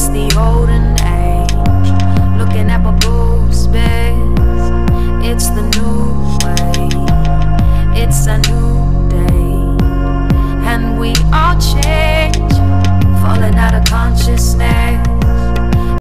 It's the olden age. Looking at my boo space, it's the new way, it's a new day, and we all change, falling out of consciousness.